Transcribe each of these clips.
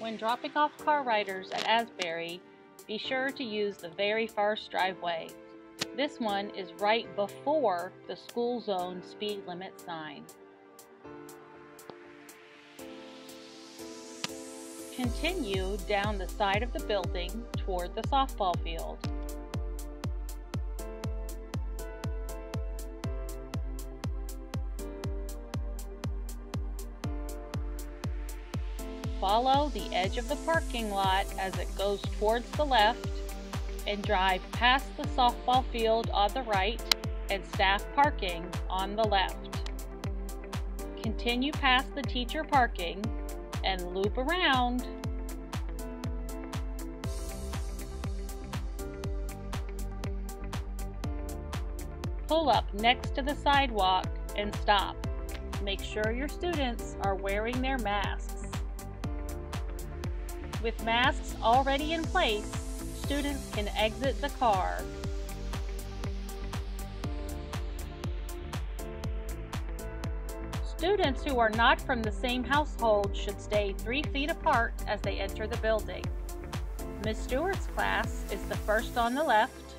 When dropping off car riders at Asbury, be sure to use the very first driveway. This one is right before the school zone speed limit sign. Continue down the side of the building toward the softball field. Follow the edge of the parking lot as it goes towards the left and drive past the softball field on the right and staff parking on the left. Continue past the teacher parking and loop around. Pull up next to the sidewalk and stop. Make sure your students are wearing their masks. With masks already in place, students can exit the car. Students who are not from the same household should stay three feet apart as they enter the building. Ms. Stewart's class is the first on the left.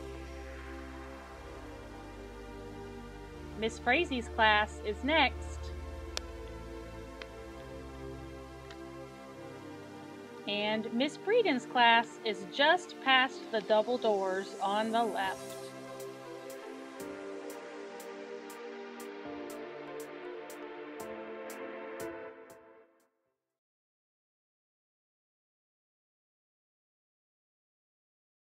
Ms. Frazie's class is next. And Miss Breeden's class is just past the double doors on the left.